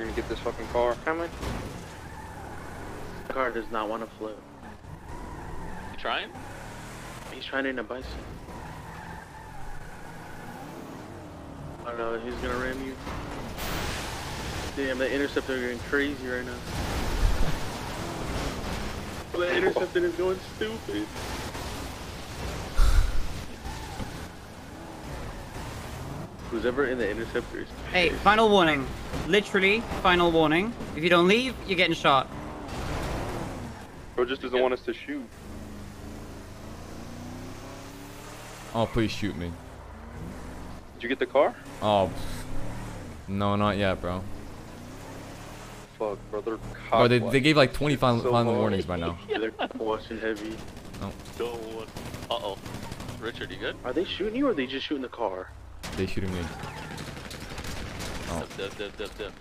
We're gonna get this fucking car. Coming. The car does not want to float. You trying? He's trying in a bicycle. I don't know, he's gonna ram you. Damn, the interceptor is going crazy right now. The interceptor is going stupid. Who's ever in the interceptors? Hey, final warning. Literally, final warning. If you don't leave, you're getting shot. Bro just doesn't want us to shoot. Oh, please shoot me. Did you get the car? Oh, no, not yet, bro. Fuck, brother. Oh, they, they gave like 20 final, So final warnings by now. Yeah, they're watching heavy. Don't. Uh oh. Richard, you good? Are they shooting you or are they just shooting the car? They shooting me. Oh. Dip, dip, dip, dip, dip.